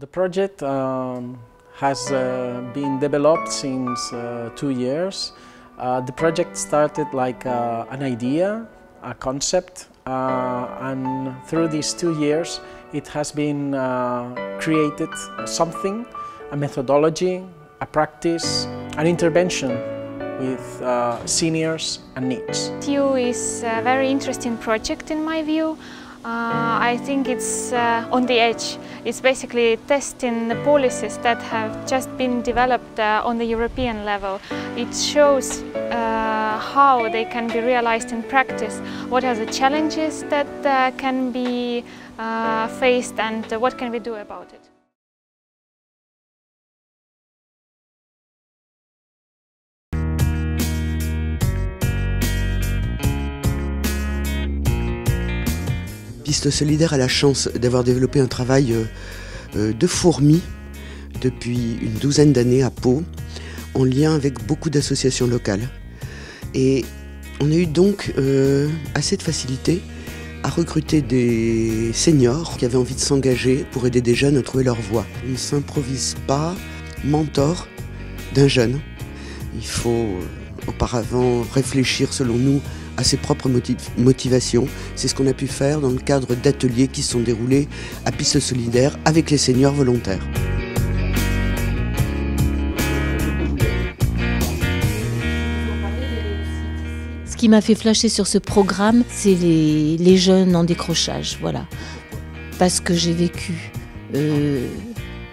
The project um, has uh, been developed since uh, two years. Uh, the project started like uh, an idea, a concept, uh, and through these two years it has been uh, created something, a methodology, a practice, an intervention with seniors and NEETs. TU is a very interesting project in my view. Uh, I think it's uh, on the edge. It's basically testing the policies that have just been developed uh, on the European level. It shows how they can be realized in practice, what are the challenges that can be faced and what can we do about it. Solidaire a la chance d'avoir développé un travail euh, euh, de fourmi depuis une douzaine d'années à Pau, en lien avec beaucoup d'associations locales. Et on a eu donc euh, assez de facilité à recruter des seniors qui avaient envie de s'engager pour aider des jeunes à trouver leur voie. On ne s'improvise pas mentor d'un jeune. Il faut auparavant réfléchir, selon nous, à ses propres motiv- motivations. C'est ce qu'on a pu faire dans le cadre d'ateliers qui se sont déroulés à Piste Solidaire avec les seniors volontaires. Ce qui m'a fait flasher sur ce programme, c'est les, les jeunes en décrochage, voilà. Parce que j'ai vécu euh,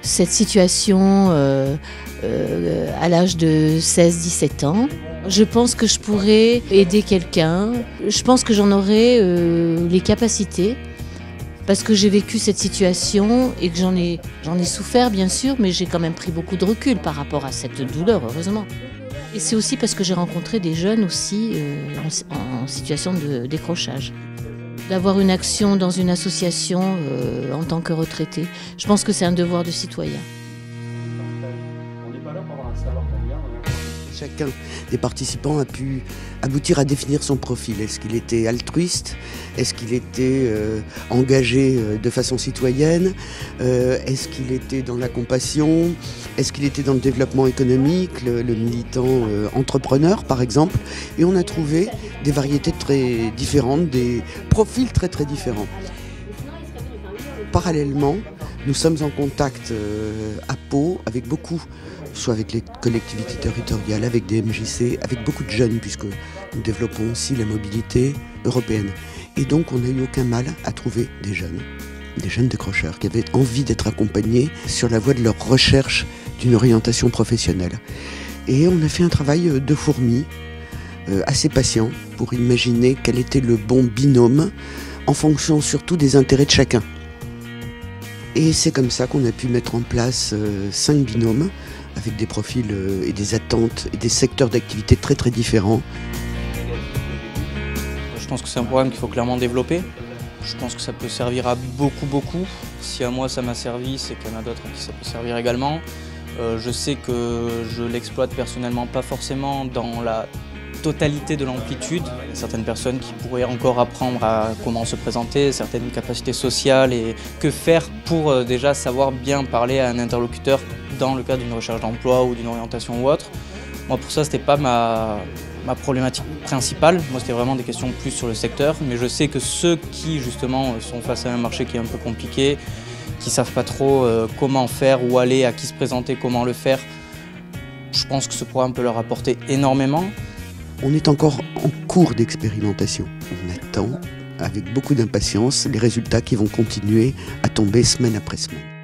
cette situation euh, euh, à l'âge de 16-17 ans. Je pense que je pourrais aider quelqu'un. Je pense que j'en aurais euh, les capacités. Parce que j'ai vécu cette situation et que j'en ai, j'en ai souffert, bien sûr, mais j'ai quand même pris beaucoup de recul par rapport à cette douleur, heureusement. Et c'est aussi parce que j'ai rencontré des jeunes aussi euh, en, situation de décrochage. D'avoir une action dans une association euh, en tant que retraité, je pense que c'est un devoir de citoyen. Des participants a pu aboutir à définir son profil. Est-ce qu'il était altruiste? Est-ce qu'il était euh, engagé euh, de façon citoyenne? Euh, Est-ce qu'il était dans la compassion? Est-ce qu'il était dans le développement économique, le, militant entrepreneur par exemple? Et on a trouvé des variétés très différentes, des profils très très différents. Parallèlement, nous sommes en contact à Pau avec beaucoup, soit avec les collectivités territoriales, avec des MJC, avec beaucoup de jeunes, puisque nous développons aussi la mobilité européenne. Et donc, on n'a eu aucun mal à trouver des jeunes, des jeunes décrocheurs qui avaient envie d'être accompagnés sur la voie de leur recherche d'une orientation professionnelle. Et on a fait un travail de fourmi, euh, assez patient, pour imaginer quel était le bon binôme, en fonction surtout des intérêts de chacun. Et c'est comme ça qu'on a pu mettre en place euh, cinq binômes avec des profils euh, et des attentes et des secteurs d'activité très très différents. Je pense que c'est un programme qu'il faut clairement développer. Je pense que ça peut servir à beaucoup, beaucoup. Si à moi ça m'a servi, c'est qu'il y en a d'autres à qui ça peut servir également. Euh, je sais que je l'exploite personnellement pas forcément dans la totalité de l'amplitude. Il y a certaines personnes qui pourraient encore apprendre à comment se présenter, certaines capacités sociales et que faire pour euh, déjà savoir bien parler à un interlocuteur dans le cadre d'une recherche d'emploi ou d'une orientation ou autre. Moi pour ça c'était pas ma, ma problématique principale. Moi, c'était vraiment des questions plus sur le secteur. Mais je sais que ceux qui, justement, sont face à un marché qui est un peu compliqué, qui savent pas trop euh, comment faire, où aller, à qui se présenter, comment le faire, je pense que ce programme peut leur apporter énormément. On est encore en cours d'expérimentation. On attend avec beaucoup d'impatience les résultats qui vont continuer à tomber semaine après semaine.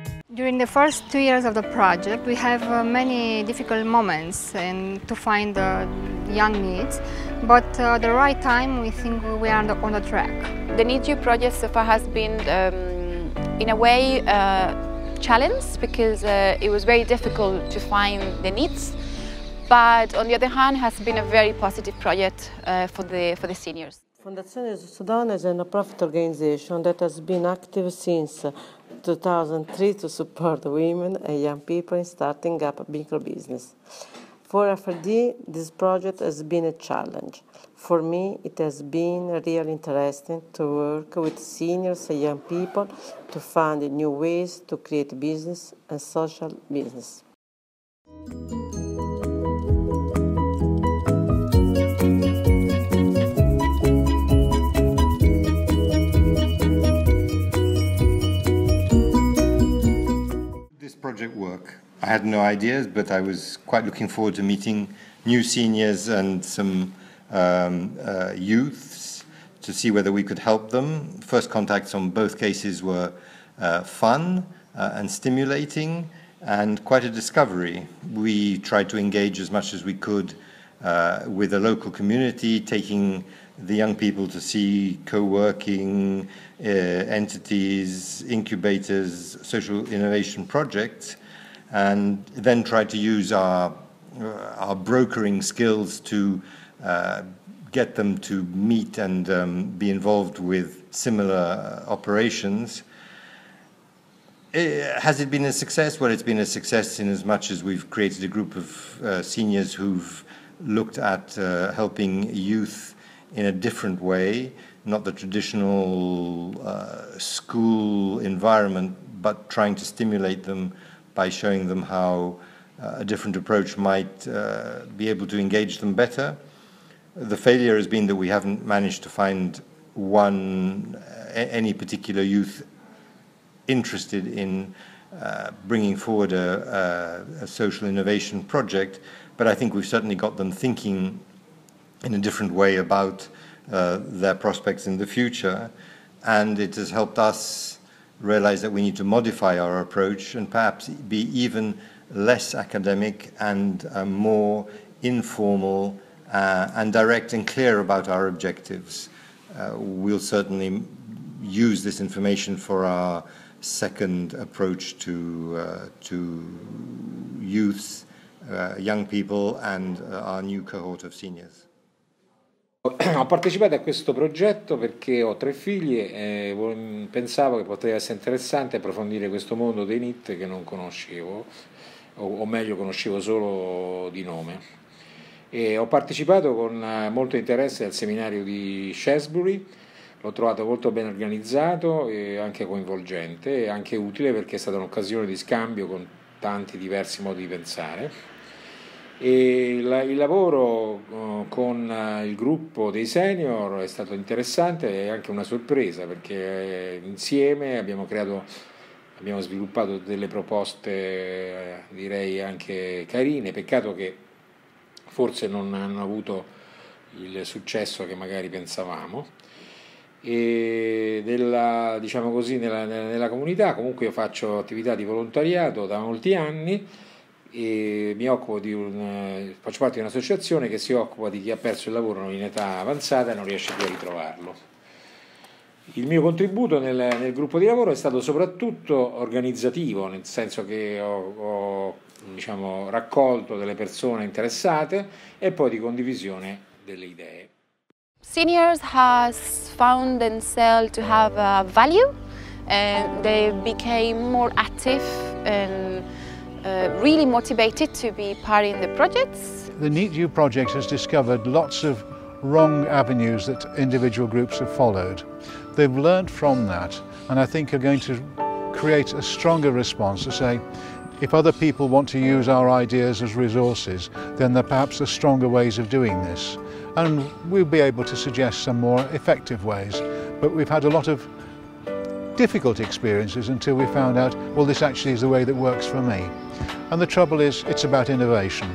During the first two years of the project, we have uh, many difficult moments and to find the young NEETs, but uh, the right time we think we are on the, on the track. The NEET U project so far has been, um, in a way, uh, challenged because uh, it was very difficult to find the NEETs. But on the other hand, has been a very positive project uh, for the for the seniors. Fondazione Sudan is a non-profit organization that has been active since 2003 to support women and young people in starting up a micro business. For FRD, this project has been a challenge. For me, it has been really interesting to work with seniors and young people to find new ways to create business and social business. I had no ideas, but I was quite looking forward to meeting new seniors and some um, uh, youths to see whether we could help them. First contacts on both cases were uh, fun uh, and stimulating and quite a discovery. We tried to engage as much as we could uh, with the local community, taking the young people to see co-working uh, entities, incubators, social innovation projects, and then try to use our, uh, our brokering skills to uh, get them to meet and um, be involved with similar operations. Uh, has it been a success? Well, it's been a success in as much as we've created a group of uh, seniors who've looked at uh, helping youth in a different way, not the traditional uh, school environment, but trying to stimulate them by showing them how uh, a different approach might uh, be able to engage them better. The failure has been that we haven't managed to find one, any particular youth interested in uh, bringing forward a, a, a, social innovation project, but I think we've certainly got them thinking in a different way about uh, their prospects in the future, and it has helped us realize that we need to modify our approach and perhaps be even less academic and uh, more informal uh, and direct and clear about our objectives. Uh, we'll certainly use this information for our second approach to, uh, to youths, uh, young people, and uh, our new cohort of seniors. Ho partecipato a questo progetto perché ho tre figli e pensavo che poteva essere interessante approfondire questo mondo dei NIT che non conoscevo, o meglio conoscevo solo di nome. E ho partecipato con molto interesse al seminario di Shesbury, l'ho trovato molto ben organizzato e anche coinvolgente e anche utile perché è stata un'occasione di scambio con tanti diversi modi di pensare. E il lavoro eh, con eh, il gruppo dei senior è stato interessante e anche una sorpresa perché eh, insieme abbiamo creato abbiamo sviluppato delle proposte direi anche carine, peccato che forse non hanno avuto il successo che magari pensavamo. E della, diciamo così, nella, nella, comunità, comunque io faccio attività di volontariato da molti anni mi occupo di un, faccio parte di un'associazione che si occupa di chi ha perso il lavoro in età avanzata e non riesce più a ritrovarlo. Il mio contributo nel, nel gruppo di lavoro è stato soprattutto organizzativo, nel senso che ho, ho diciamo, raccolto delle persone interessate e poi di condivisione delle idee. Seniors has found themselves to have a value and they became more active and uh, really motivated to be part in the projects. The NEET U project has discovered lots of wrong avenues that individual groups have followed. They've learned from that and I think are going to create a stronger response to say if other people want to use our ideas as resources then there perhaps are stronger ways of doing this and we'll be able to suggest some more effective ways. But we've had a lot of difficult experiences until we found out, well, this actually is the way that works for me. And the trouble is, it's about innovation.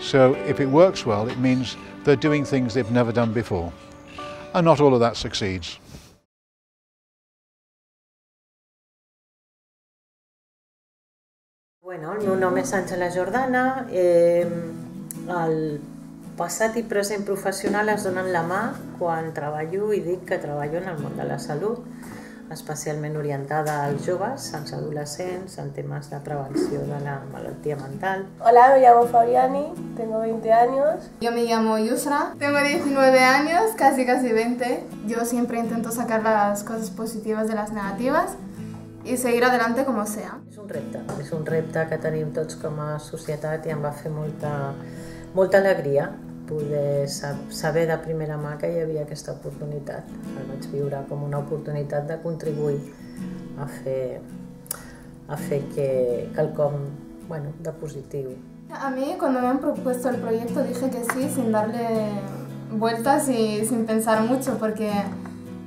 So if it works well, it means they're doing things they've never done before. And not all of that succeeds. Bueno, el meu nom és Àngela Jordana. Eh, el passat i present professional es donen la mà quan treballo i dic que treballo en el món de la salut, especialment orientada als joves, als adolescents, en temes de prevenció de la malaltia mental. Hola, me llamo Fabiani, tengo 20 años. Yo me llamo Yusra, tengo 19 años, casi casi 20. Yo siempre intento sacar las cosas positivas de las negativas i seguir adelante com sea. És un repte, és un repte que tenim tots com a societat i em va fer molta, molta alegria poder saber de primera mà que hi havia aquesta oportunitat. El vaig viure com una oportunitat de contribuir a fer, a fer que quelcom bueno, de positiu. A mí cuando me han propuesto el proyecto dije que sí sin darle vueltas y sin pensar mucho porque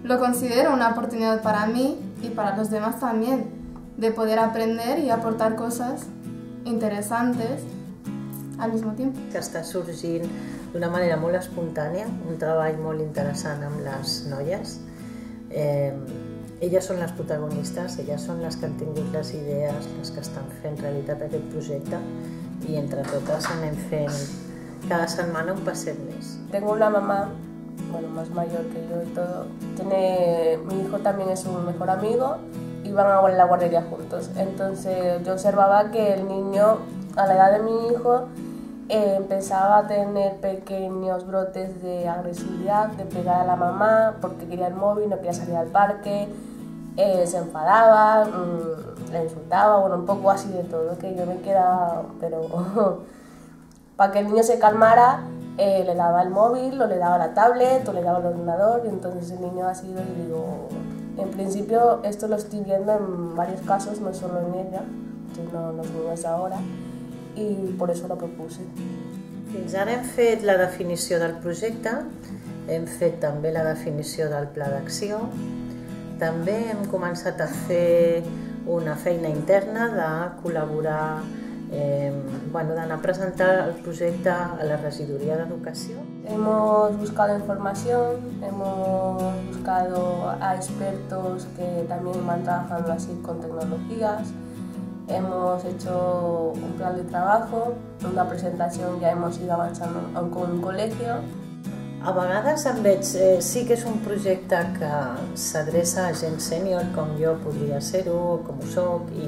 lo considero una oportunidad para mí y para los demás también de poder aprender y aportar cosas interesantes al mismo tiempo. Que està sorgint d'una manera molt espontània, un treball molt interessant amb les noies. Eh, elles són les protagonistes, elles són les que han tingut les idees, les que estan fent realitat aquest projecte y entre todas anem fent cada semana un paseo més. Tengo una mamá, bueno, más mayor que yo y todo. Tiene, mi hijo también es un mejor amigo y van a la guardería juntos. Entonces yo observaba que el niño, a la edad de mi hijo, empezaba a tener pequeños brotes de agresividad, de pegar a la mamá porque quería el móvil, no quería salir al parque, eh, se enfadaba, mmm, le insultaba, bueno, un poco así de todo, que yo me quedaba, pero para que el niño se calmara, eh, le daba el móvil, o le daba la tablet, o le daba el ordenador, y entonces el niño ha sido, y digo, en principio esto lo estoy viendo en varios casos, no solo en ella, sino en los niños ahora, y por eso lo propuse. Fins ara hem fet la definició del projecte, hem fet també la definició del pla d'acció, també hem començat a fer una feina interna de col·laborar, eh, bueno, d'anar a presentar el projecte a la regidoria d'educació. Hemos buscado información, hemos buscado a expertos que también van trabajando así con tecnologías, hemos hecho un plan de trabajo, una presentación, ya hemos ido avanzando con un colegio A vegades em veig, eh, sí que és un projecte que s'adreça a gent sènior com jo podria ser-ho, com ho soc, i,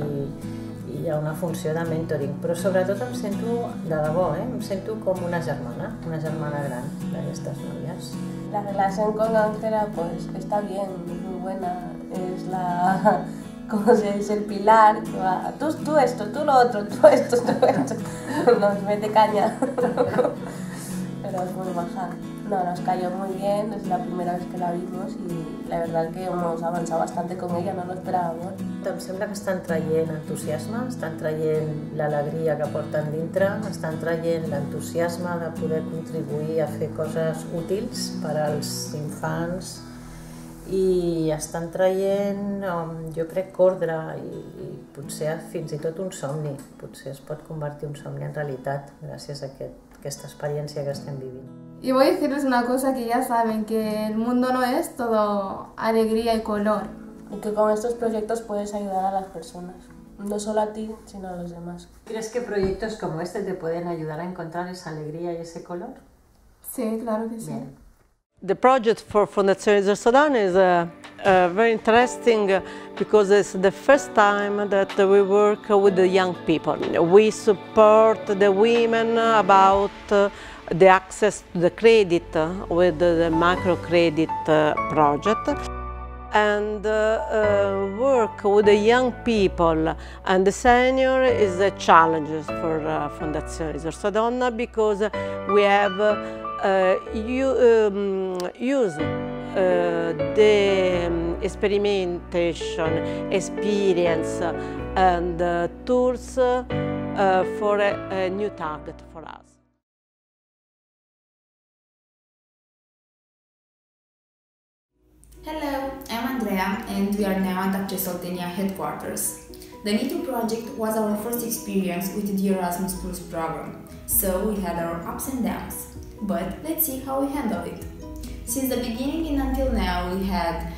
i hi ha una funció de mentoring, però sobretot em sento, de debò, eh, em sento com una germana, una germana gran d'aquestes noies. La relación con Ángela pues está bien, es muy buena, es la, como se dice, el pilar, va, tú, tú esto, tú lo otro, tú esto, tú esto, nos mete caña, pero es muy baja. No, nos cayó muy bien, es la primera vez que la vimos y la verdad que hemos avançat bastante con ella, no lo esperàvem. Em sembla que estan traient entusiasme, estan traient l'alegria que porten dintre, estan traient l'entusiasme de poder contribuir a fer coses útils per als infants i estan traient, jo crec, ordre i, i potser fins i tot un somni. Potser es pot convertir un somni en realitat gràcies a aquest, aquesta experiència que estem vivint. Y voy a decirles una cosa que ya saben, que el mundo no es todo alegría y color. Y que con estos proyectos puedes ayudar a las personas, no solo a ti, sino a los demás. ¿Crees que proyectos como este te pueden ayudar a encontrar esa alegría y ese color? Sí, claro que sí. Bien. The project for Fondazione Sudan is uh, uh, very interesting because it's the first time that we work with the young people. We support the women about uh, the access to the credit with the microcredit uh, project and uh, uh, work with the young people and the senior is a challenge for Fondazione Donna because we have you, um, use uh, the experimentation, experience and uh, tools uh, for a, a new target for us. Hello, I'm Andrea and we are now at Accesso Oltenia headquarters. The NEET U project was our first experience with the Erasmus Plus program, so we had our ups and downs. But let's see how we handle it. Since the beginning and until now we had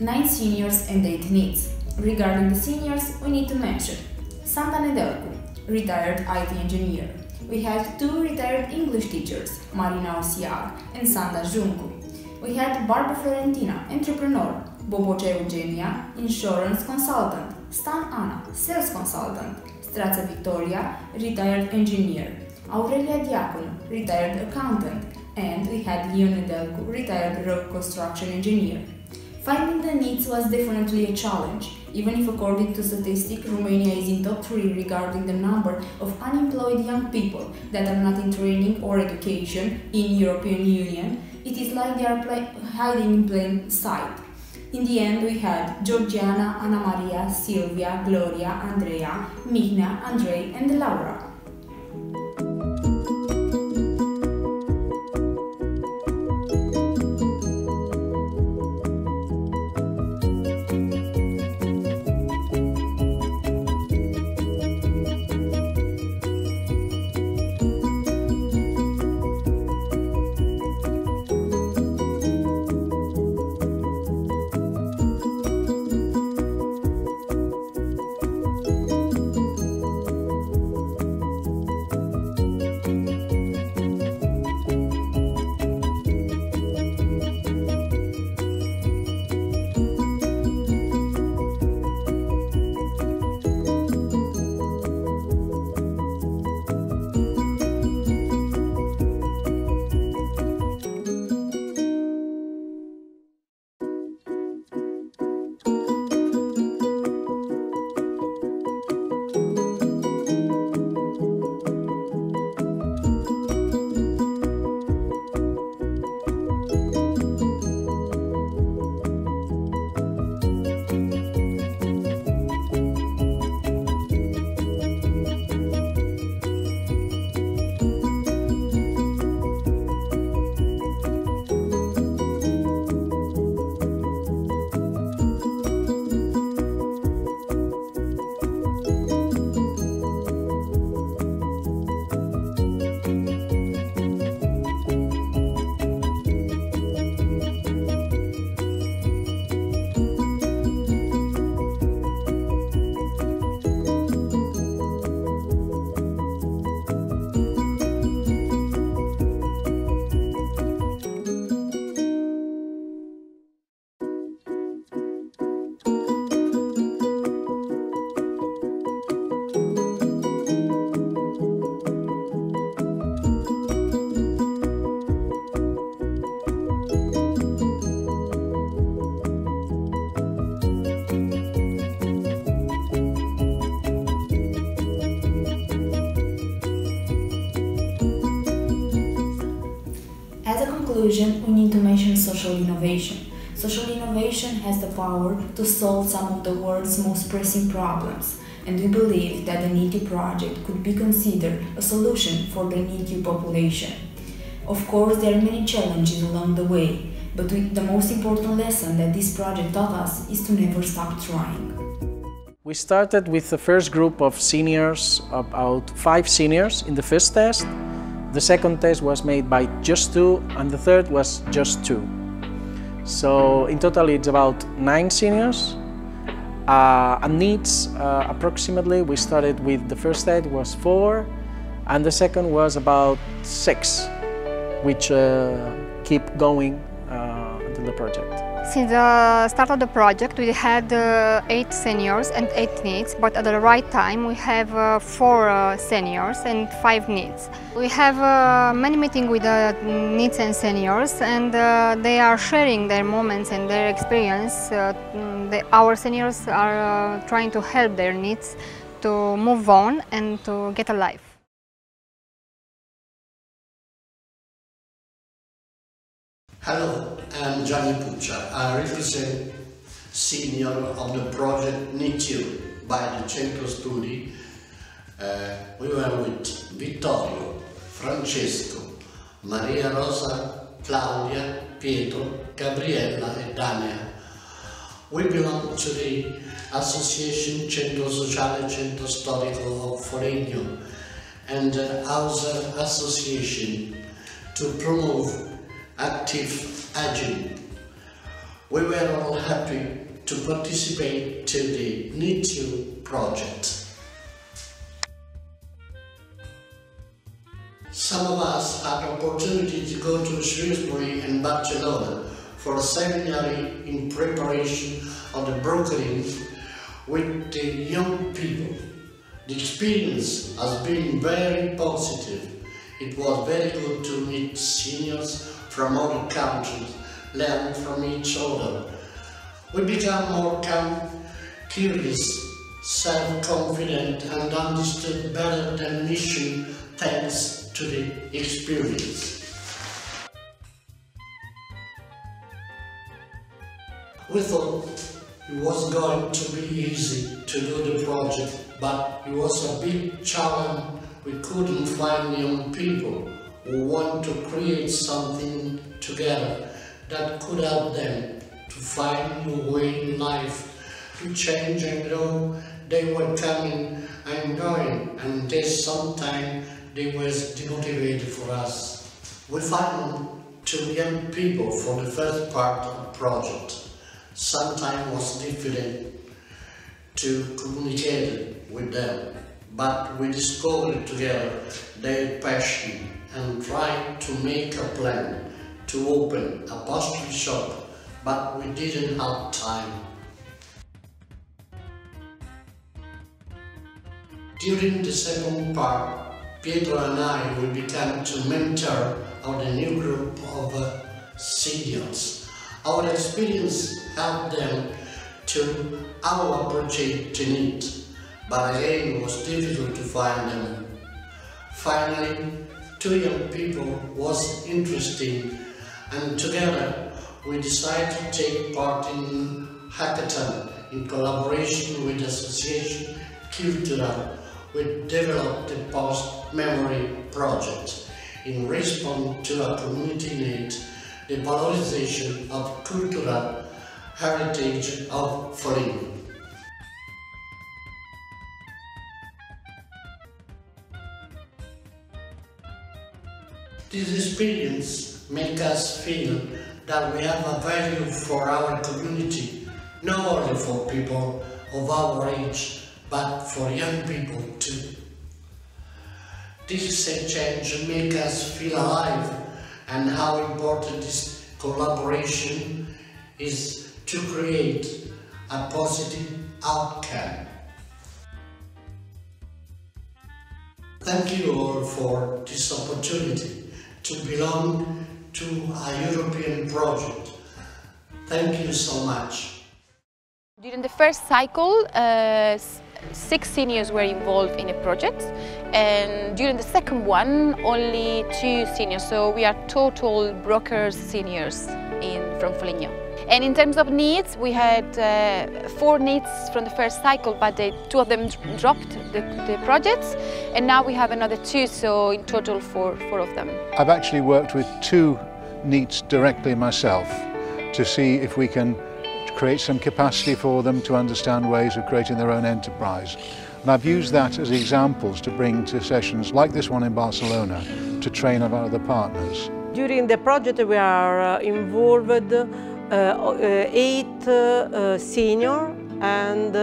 9 seniors and 8 NEETs. Regarding the seniors, we need to mention Santa Nedelcu, retired IT engineer. We had two retired English teachers, Marina Osiag and Sanda Juncu. We had Barbara Florentina, entrepreneur, Boboce Eugenia, insurance consultant, Stan Ana, sales consultant, Strața Victoria, retired engineer, Aurelia Diaconu, retired accountant, and we had Leon Nedelcu, retired road construction engineer. Finding the NEETs was definitely a challenge, even if according to statistics, Romania is in top 3 regarding the number of unemployed young people that are not in training or education in European Union, it is like they are hiding in plain sight. In the end, we had Georgiana, Anna Maria, Silvia, Gloria, Andrea, Migna, Andrei, and Laura. Innovation. Social innovation has the power to solve some of the world's most pressing problems, and we believe that the NEET U project could be considered a solution for the NEET U population. Of course, there are many challenges along the way, but the most important lesson that this project taught us is to never stop trying. We started with the first group of seniors, about five seniors in the first test, the second test was made by just two, and the third was just two. So in total it's about nine seniors. Uh, and NEETs, uh, approximately, we started with the first test was four, and the second was about six, which uh, keep going uh, until the project. Since the start of the project, we had uh, eight seniors and eight NEETs, but at the right time we have uh, four uh, seniors and five NEETs. We have uh, many meetings with the NEETs and seniors, and uh, they are sharing their moments and their experience. Uh, the, our seniors are trying to help their NEETs to move on and to get a life. Hello, I'm Gianni Puccia. I represent senior of the project NITU by the Centro Studi. Uh, we were with Vittorio, Francesco, Maria Rosa, Claudia, Pietro, Gabriella and Dania. We belong to the Association Centro Sociale Centro Storico of Foligno and our association to promote active agent. We were all happy to participate to the NEET U project. Some of us had opportunity to go to Shrewsbury and Barcelona for a seminar in preparation of the brokering with the young people. The experience has been very positive. It was very good to meet seniors from other countries, learn from each other. We become more calm, curious, self-confident and understood better the mission thanks to the experience. We thought it was going to be easy to do the project, but it was a big challenge. We couldn't find young people who want to create something together that could help them to find new way in life, to change and grow. They were coming and going, and they sometimes they were demotivated for us. We found two young people for the first part of the project sometimes was difficult to communicate with them, but we discovered together their passion and tried to make a plan to open a pastry shop, but we didn't have time. During the second part, Pietro and I will become to mentor of the new group of uh, seniors. Our experience helped them to our project to need, but again it was difficult to find them. Finally, two young people was interesting and together we decided to take part in hackathon in collaboration with Association Cultural. We developed the Past Memory Project in response to a community need, the valorization of cultural heritage of Foligno. This experience makes us feel that we have a value for our community, not only for people of our age, but for young people too. This exchange makes us feel alive and how important this collaboration is to create a positive outcome. Thank you all for this opportunity to belong to a European project. Thank you so much. During the first cycle, uh, six seniors were involved in a project and during the second one only two seniors so we are total brokers seniors in from Foligno. And in terms of NEETs, we had uh, four NEETs from the first cycle, but they, two of them dropped the, the, projects, and now we have another two, so in total four, four of them. I've actually worked with two NEETs directly myself to see if we can create some capacity for them to understand ways of creating their own enterprise. And I've used that as examples to bring to sessions like this one in Barcelona to train our other partners. During the project we are uh, involved eight uh, senior and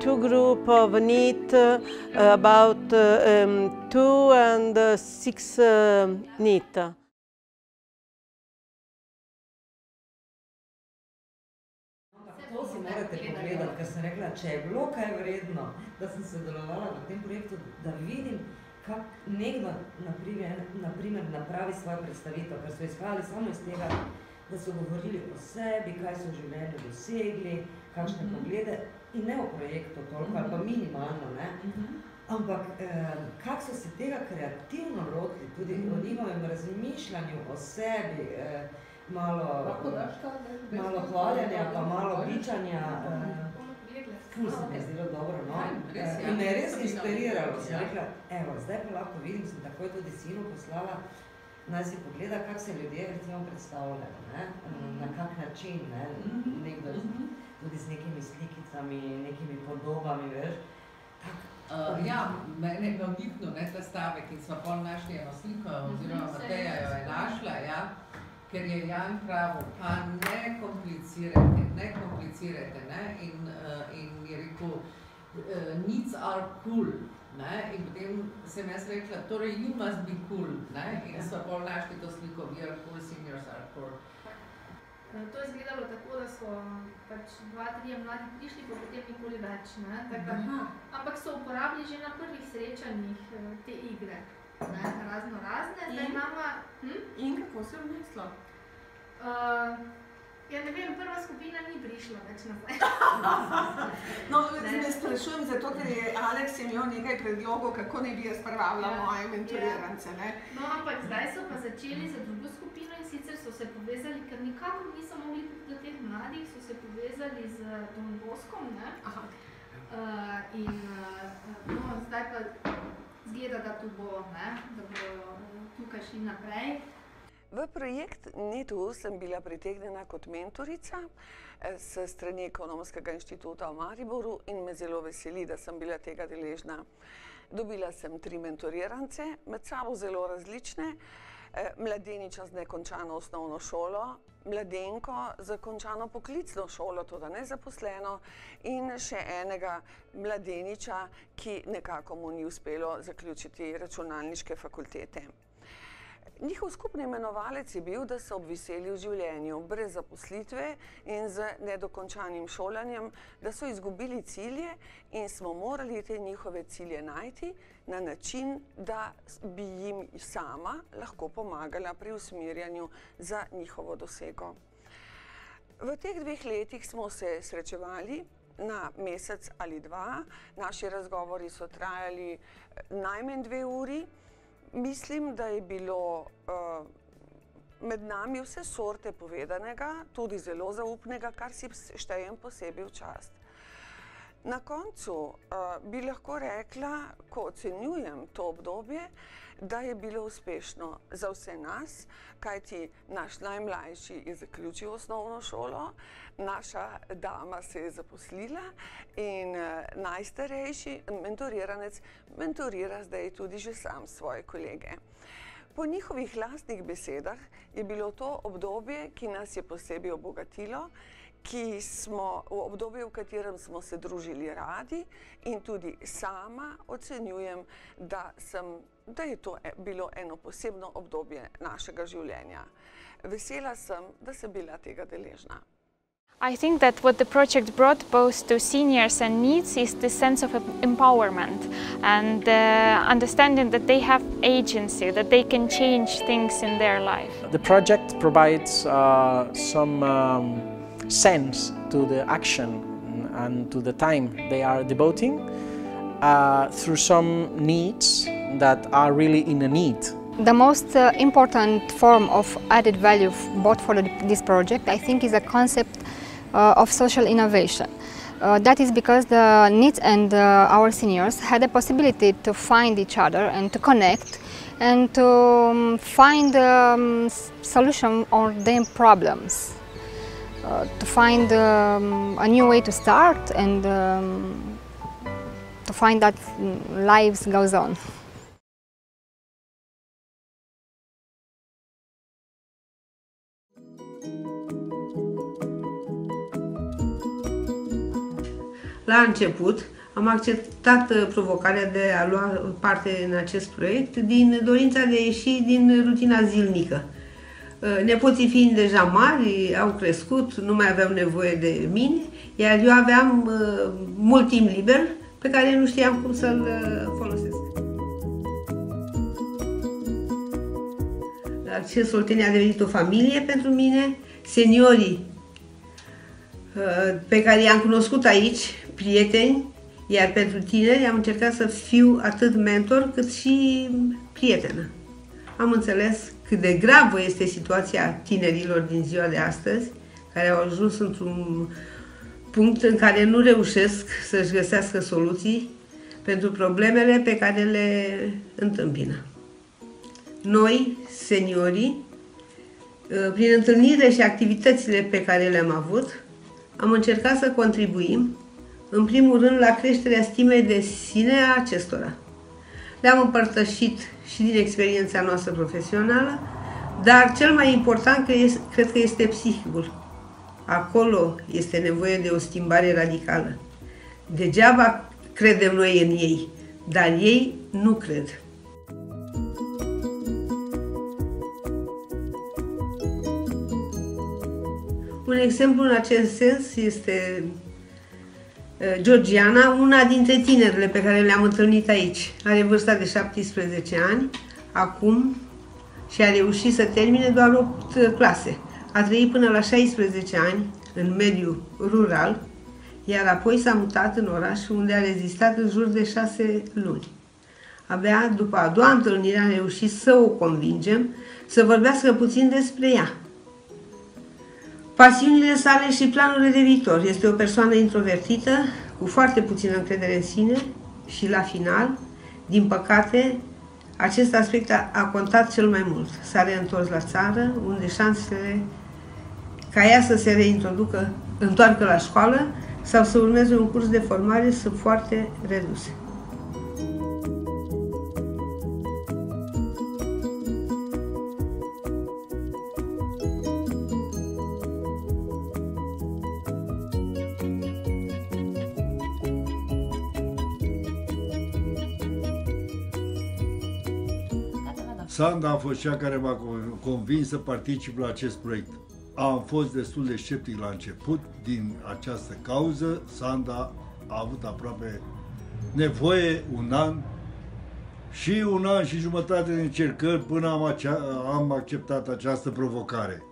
two group of NEET, about um, two and six NEET. To si morate pogledati, ker sem rekla, če je bilo kaj vredno, da sem sodelovala v tem projektu, da vidim, kak nekdo naprimer, naprimer napravi svojo predstavitev, ker so izhajali samo iz tega, da so govorili o sebi, kaj so v življenju dosegli, kakšne mm -hmm. poglede in ne o projektu toliko, ali pa mhm. minimalno, ne. Mm -hmm. Ampak eh, kako so se tega kreativno lotili, tudi mm -hmm. o njihovem razmišljanju o sebi, eh, malo, malo hvaljenja, pa malo bičanja. Eh, Ful se mi je zdelo dobro, no. Eh, in me je res inspiriralo. Sem rekla, evo, zdaj pa lahko vidim, sem takoj tudi sinu poslala, naj si pogleda, kako se ljudje recimo predstavljajo, ne? na kak način, ne? nekdo tudi z nekimi slikicami, nekimi podobami, veš. Uh, ja, mene je navdihno, ne, ta stavek in smo pol našli eno sliko, oziroma Mateja jo je našla, ja, ker je Jan pravil, pa ne komplicirajte, ne komplicirajte, ne, in, uh, in je rekel, uh, needs are cool, Ne? In potem sem jaz rekla, torej you must be cool. Ne? In so pol našli to sliko, we are cool, seniors are cool. To je izgledalo tako, da so pač dva, tri mladi prišli, pa potem nikoli več. Ne? Tako, ampak so uporabili že na prvih srečanjih eh, te igre. Ne? Razno razne. Zdaj in? Nama, hm? in kako se vneslo? Uh, Ja, ne vem, prva skupina ni prišla več nazaj. no, ne sprašujem zato, ker je Aleks imel nekaj predlogov, kako ne bi jaz prvavila ja. moje mentorirance. Ne? No, ampak zdaj so pa začeli za drugo skupino in sicer so se povezali, ker nikakor niso mogli do teh mladih, so se povezali z Don Boskom. Ne? Aha. Uh, in uh, no, zdaj pa zgleda, da tu bo, ne? da bo tukaj šli naprej. V projekt NETU sem bila pritegnjena kot mentorica eh, s strani Ekonomskega inštituta v Mariboru in me zelo veseli, da sem bila tega deležna. Dobila sem tri mentorirance, med sabo zelo različne, eh, mladeniča z nekončano osnovno šolo, mladenko z končano poklicno šolo, tudi nezaposleno, in še enega mladeniča, ki nekako mu ni uspelo zaključiti računalniške fakultete. Njihov skupni imenovalec je bil, da so obviseli v življenju brez zaposlitve in z nedokončanim šolanjem, da so izgubili cilje in smo morali te njihove cilje najti na način, da bi jim sama lahko pomagala pri usmirjanju za njihovo dosego. V teh dveh letih smo se srečevali na mesec ali dva. Naši razgovori so trajali najmanj dve uri mislim, da je bilo uh, med nami vse sorte povedanega, tudi zelo zaupnega, kar si štejem posebej v čast. Na koncu uh, bi lahko rekla, ko ocenjujem to obdobje, da je bilo uspešno za vse nas, kajti naš najmlajši je zaključil osnovno šolo, naša dama se je zaposlila in uh, najstarejši mentoriranec mentorira zdaj tudi že sam svoje kolege. Po njihovih lastnih besedah je bilo to obdobje, ki nas je posebej obogatilo, ki smo v obdobju, v katerem smo se družili radi in tudi sama ocenjujem, da, sem, da je to e, bilo eno posebno obdobje našega življenja. Vesela sem, da sem bila tega deležna. I think that what the project brought both to seniors and needs is the sense of empowerment and uh, understanding that they have agency, that they can change things in their life. The project provides uh, some um, sense to the action and to the time they are devoting uh, through some NEETs that are really in a need. The most uh, important form of added value both for the, this project I think is a concept uh, of social innovation. Uh, that is because the NEETs and uh, our seniors had the possibility to find each other and to connect and to um, find a um, solution on their problems. Uh, to find um, a new way to start and um, to find that lives goes on. La început am acceptat uh, provocarea de a lua parte în acest proiect din dorința de a ieși din rutina zilnică. Uh, nepoții fiind deja mari, au crescut, nu mai aveau nevoie de mine, iar eu aveam uh, mult timp liber pe care nu știam cum să-l uh, folosesc. Acest Oltenia a devenit o familie pentru mine, seniorii pe care i-am cunoscut aici, prieteni, iar pentru tineri am încercat să fiu atât mentor cât și prietenă. Am înțeles cât de gravă este situația tinerilor din ziua de astăzi, care au ajuns într-un punct în care nu reușesc să-și găsească soluții pentru problemele pe care le întâmpină. Noi, seniorii, prin întâlnire și activitățile pe care le-am avut, am încercat să contribuim, în primul rând, la creșterea stimei de sine a acestora. Le-am împărtășit și din experiența noastră profesională, dar cel mai important că este, cred că este psihicul. Acolo este nevoie de o schimbare radicală. Degeaba credem noi în ei, dar ei nu cred. Un exemplu în acest sens este Georgiana, una dintre tinerile pe care le-am întâlnit aici. Are vârsta de 17 ani, acum și a reușit să termine doar 8 clase. A trăit până la 16 ani în mediul rural, iar apoi s-a mutat în oraș unde a rezistat în jur de 6 luni. Abia după a doua întâlnire am reușit să o convingem să vorbească puțin despre ea. Pasiunile sale și planurile de viitor. Este o persoană introvertită, cu foarte puțină încredere în sine și la final, din păcate, acest aspect a, a contat cel mai mult. S-a reîntors la țară, unde șansele ca ea să se reintroducă, întoarcă la școală sau să urmeze un curs de formare sunt foarte reduse. Sanda a fost cea care m-a convins să particip la acest proiect. Am fost destul de sceptic la început din această cauză. Sanda a avut aproape nevoie un an și un an și jumătate de încercări până am, acea, am acceptat această provocare.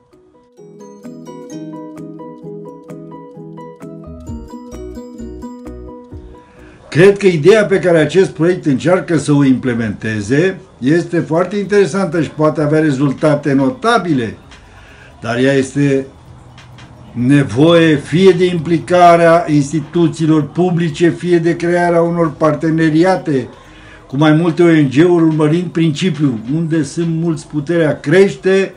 Cred că ideea pe care acest proiect încearcă să o implementeze este foarte interesantă și poate avea rezultate notabile, dar ea este nevoie fie de implicarea instituțiilor publice, fie de crearea unor parteneriate cu mai multe ONG-uri urmărind principiul unde sunt mulți puterea crește.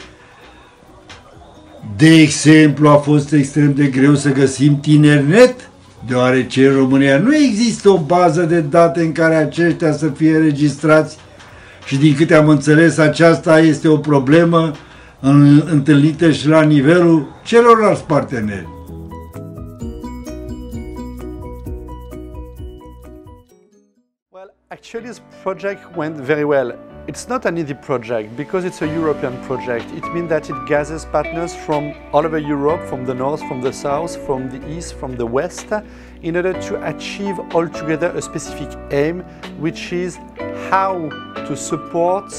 De exemplu, a fost extrem de greu să găsim tinernet deoarece în România nu există o bază de date în care aceștia să fie registrați și din câte am înțeles aceasta este o problemă întâlnită și la nivelul celorlalți parteneri. Well, actually this project went very well. It's not an easy project because it's a European project. It means that it gathers partners from all over Europe, from the north, from the south, from the east, from the west, in order to achieve altogether a specific aim, which is how to support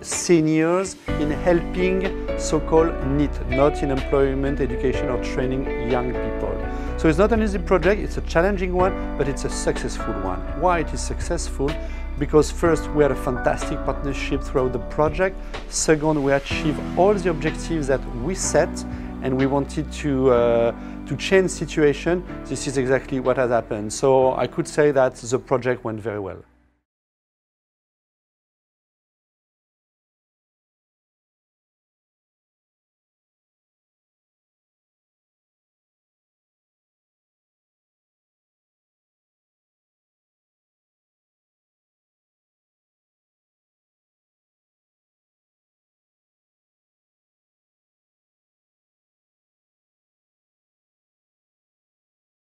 seniors in helping so-called NEET, not in employment, education or training young people. So it's not an easy project, it's a challenging one, but it's a successful one. Why it is successful? because first we had a fantastic partnership throughout the project, second we achieved all the objectives that we set and we wanted to, uh, to change situation. This is exactly what has happened. So I could say that the project went very well.